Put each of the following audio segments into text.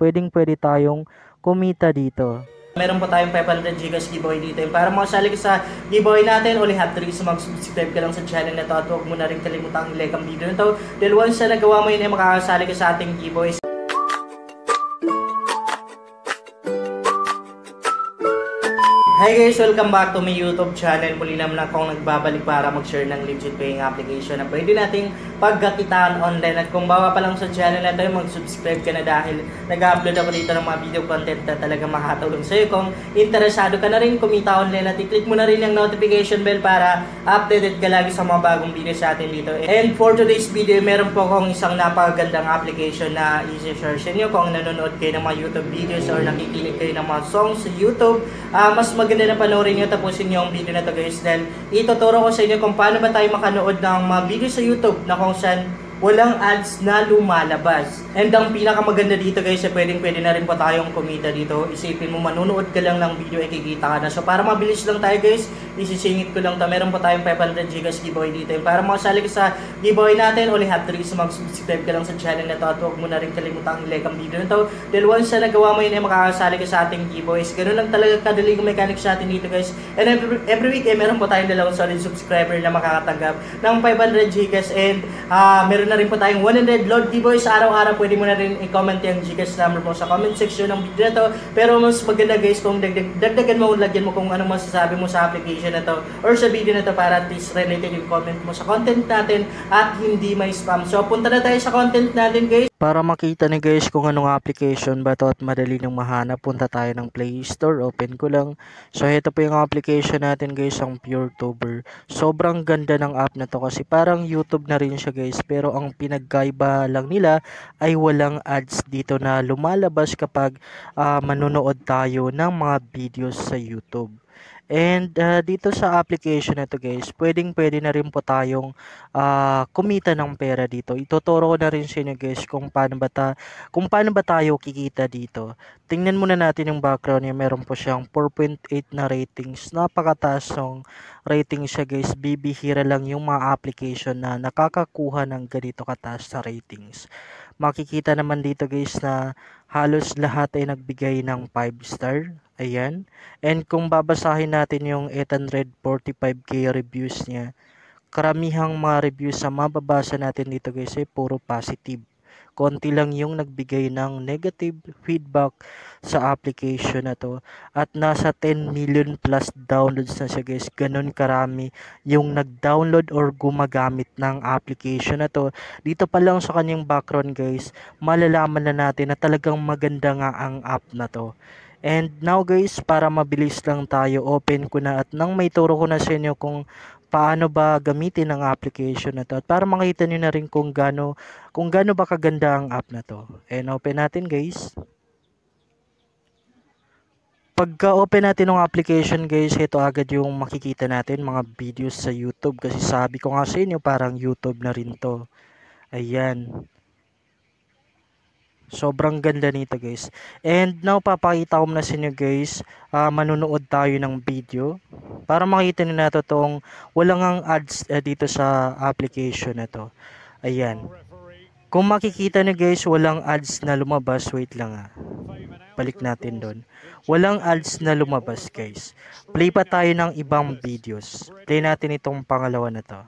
pwedeng pwede tayong kumita dito. Meron po tayong 500 gigas giveaway dito. Para makasali ka sa giveaway natin, only have to is mag-subscribe ka lang sa channel na to at huwag mo na rin kalimutang i-like ang video na to. Dahil once na nagawa mo yun, ay makakasali ka sa ating giveaways. Hi guys! Welcome back to my YouTube channel. Muli naman akong nagbabalik para mag-share ng legit paying application na pwede nating pagkakitaan online. At kung bawa pa lang sa channel na ito, mag-subscribe ka na dahil nag-upload ako dito ng mga video content na talaga makatulong sa'yo. Kung interesado ka na rin kumita online at i-click mo na rin yung notification bell para updated ka lagi sa mga bagong video sa atin dito. And for today's video, meron po akong isang napakagandang application na i-share sa inyo kung nanonood kayo ng mga YouTube videos or nakikinig kayo ng mga songs sa YouTube. Ah, mas maganda na panoorin nyo tapusin nyo ang video na to guys dahil ituturo ko sa inyo kung paano ba tayo makanood ng mga video sa YouTube na kung 高山 walang ads na lumalabas. And ang pinakamaganda dito guys, eh, pwedeng pwede na rin po tayong kumita dito. Isipin mo, manunood ka lang ng video, kikita ka na. So para mabilis lang tayo guys, isisingit ko lang to. Meron po tayong 500 gigas giveaway dito. And para makasali ka sa giveaway natin, only have to is mag-subscribe ka lang sa channel na to at huwag mo na rin kalimutang i-like ang video na to. Dahil once na nagawa mo yun, ay makakasali ka sa ating giveaways. Ganun lang talaga kadali yung mechanics sa atin dito guys. And every, every week, eh, meron po tayong dalawang solid subscriber na makakatanggap ng 500 gigas and ah meron na rin po tayong 100 load giveaways sa araw-araw. Pwede mo na rin i-comment yung Gcash number mo sa comment section ng video na to. Pero mas maganda guys kung dagdag, dagdagan mo, lagyan mo kung anong masasabi mo sa application na to or sa video na to para at least related yung comment mo sa content natin at hindi may spam. So punta na tayo sa content natin guys. Para makita ni guys kung anong application ba to at madali nang mahanap, punta tayo ng Play Store, open ko lang. So ito po yung application natin guys, ang PureTuber. Sobrang ganda ng app na to kasi parang YouTube na rin siya guys, pero ang pinagkaiba lang nila ay walang ads dito na lumalabas kapag ah, manonood tayo ng mga videos sa YouTube. And ah, dito sa application na to guys, pwedeng pwede na rin po tayong ah, kumita ng pera dito. Ituturo ko na rin sa inyo guys kung paano ba ta kung paano ba tayo kikita dito. Tingnan muna natin yung background niya. Meron po siyang 4.8 na ratings. Napakataas ng rating siya guys. Bibihira lang yung mga application na nakakakuha ng ganito kataas na ratings. Makikita naman dito guys na halos lahat ay nagbigay ng 5 star. Ayan. And kung babasahin natin yung 845k reviews niya, karamihang mga reviews na mababasa natin dito guys ay puro positive. Konti lang yung nagbigay ng negative feedback sa application na to. At nasa 10 million plus downloads na siya guys. Ganon karami yung nag-download or gumagamit ng application na to. Dito pa lang sa kanyang background guys, malalaman na natin na talagang maganda nga ang app na to. And now guys, para mabilis lang tayo, open ko na at nang may turo ko na sa inyo kung paano ba gamitin ang application na to at para makita nyo na rin kung gaano kung gaano ba kaganda ang app na to. And open natin guys. Pagka open natin ng application guys, ito agad yung makikita natin mga videos sa YouTube kasi sabi ko nga sa inyo parang YouTube na rin to. Ayan. Sobrang ganda nito guys. And now papakita ko na sa inyo guys, ah, manunood tayo ng video para makita niyo na to tong walang ang ads eh, dito sa application na to. Ayan. Kung makikita niyo guys, walang ads na lumabas. Wait lang ah. Balik natin doon. Walang ads na lumabas guys. Play pa tayo ng ibang videos. Play natin itong pangalawa na to.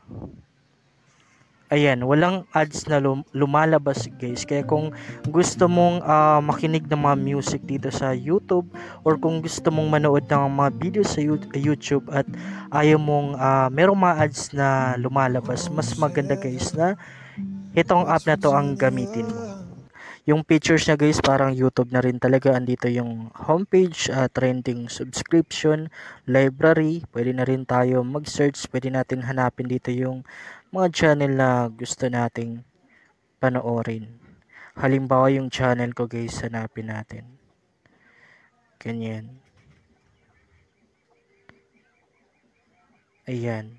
Ayan, walang ads na lum- lumalabas guys. Kaya kung gusto mong ah, makinig ng mga music dito sa YouTube or kung gusto mong manood ng mga videos sa YouTube at ayaw mong ah, merong mga ads na lumalabas, mas maganda guys na itong app na to ang gamitin mo. Yung pictures niya guys, parang YouTube na rin talaga. Andito yung homepage, ah, trending subscription, library. Pwede na rin tayo mag-search. Pwede natin hanapin dito yung mga channel na gusto nating panoorin. Halimbawa yung channel ko guys, hanapin natin. Ganyan. Ayan.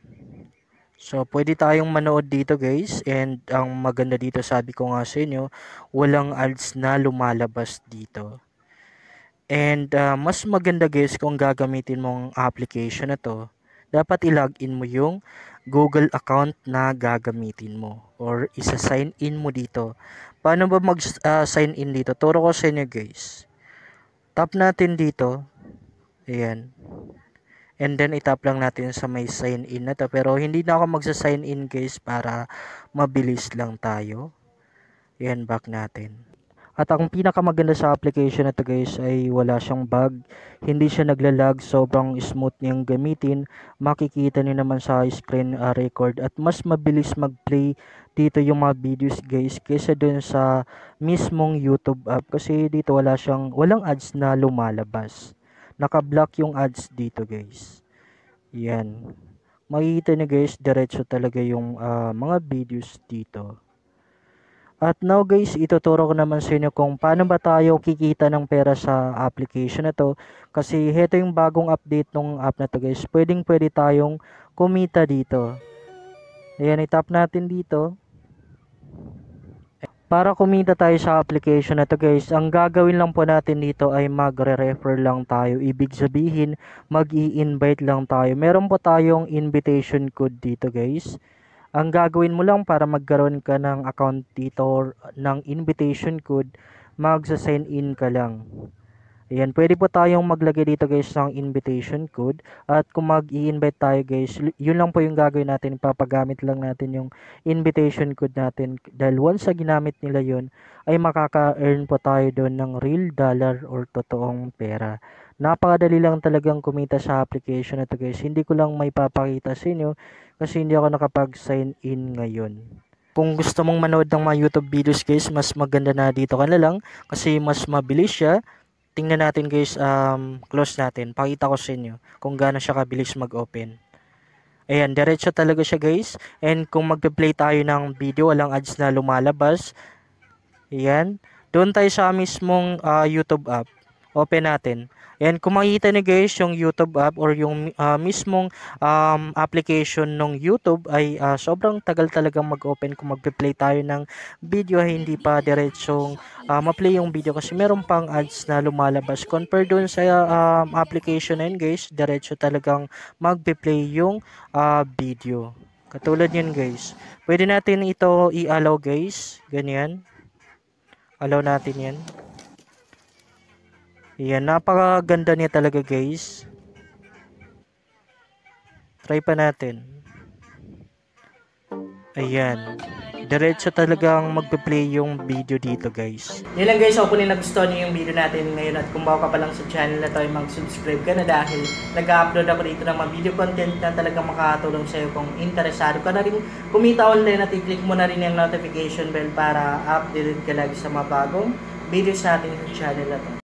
So, pwede tayong manood dito guys. And ang maganda dito, sabi ko nga sa inyo, walang ads na lumalabas dito. And ah, mas maganda guys kung gagamitin mo ang application na to, dapat i-login mo yung Google account na gagamitin mo or isa-sign in mo dito Paano ba mag-sign in dito? Turo ko sa inyo guys. Tap natin dito. Ayan. And then itap lang natin sa may sign in na to. Pero hindi na ako magsa-sign in guys para mabilis lang tayo. Ayan, back natin. At ang pinakamaganda sa application na to guys ay wala siyang bug. Hindi siya naglalag, sobrang smooth niyang gamitin. Makikita niyo naman sa screen uh, record at mas mabilis mag-play dito yung mga videos guys kaysa dun sa mismong YouTube app kasi dito wala siyang walang ads na lumalabas. Naka-block yung ads dito guys. Yan. Makikita niyo guys, diretso talaga yung uh, mga videos dito. At now guys, ituturo ko naman sa inyo kung paano ba tayo kikita ng pera sa application na to. Kasi heto yung bagong update ng app na to guys. Pwedeng pwede tayong kumita dito. Ayan, itap natin dito. Para kumita tayo sa application na to guys, ang gagawin lang po natin dito ay magre-refer lang tayo. Ibig sabihin, mag-i-invite lang tayo. Meron po tayong invitation code dito guys. Ang gagawin mo lang para magkaroon ka ng account dito ng invitation code, magsa-sign in ka lang. Ayan, pwede po tayong maglagay dito guys ng invitation code at kung mag-i-invite tayo guys, yun lang po yung gagawin natin, papagamit lang natin yung invitation code natin dahil once sa ginamit nila yun, ay makaka-earn po tayo doon ng real dollar or totoong pera. Napakadali lang talagang kumita sa application na to guys. Hindi ko lang may papakita sa inyo kasi hindi ako nakapag-sign in ngayon. Kung gusto mong manood ng mga YouTube videos guys, mas maganda na dito ka na lang kasi mas mabilis siya. Tingnan natin guys, um, close natin. Pakita ko sa inyo kung gaano siya kabilis mag-open. Ayan, diretso talaga siya guys. And kung magpe-play tayo ng video, walang ads na lumalabas. Ayan. Doon tayo sa mismong uh, YouTube app. Open natin. Ayan, kung makikita niyo guys, yung YouTube app or yung uh, mismong um, application ng YouTube ay uh, sobrang tagal talagang mag-open kung magpe-play tayo ng video ay hindi pa diretsong uh, ma-play yung video kasi meron pang ads na lumalabas. Compare dun sa um, application na yun guys, diretso talagang magpe-play yung uh, video. Katulad yun guys. Pwede natin ito i-allow guys. Ganyan. Allow natin yan. Yan, napakaganda niya talaga guys. Try pa natin. Ayan. Diretso talagang magpe-play yung video dito guys. Yun lang guys, hopefully nagustuhan niyo yung video natin ngayon at kung bago ka pa lang sa channel na to ay mag-subscribe ka na dahil nag-upload ako dito ng mga video content na talagang makakatulong sa'yo kung interesado ka na rin kumita online at i-click mo na rin yung notification bell para updated ka lagi sa mga bagong videos natin sa channel na to.